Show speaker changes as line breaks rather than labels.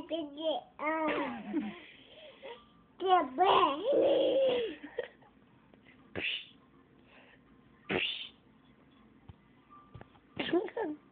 Psh.
Psh.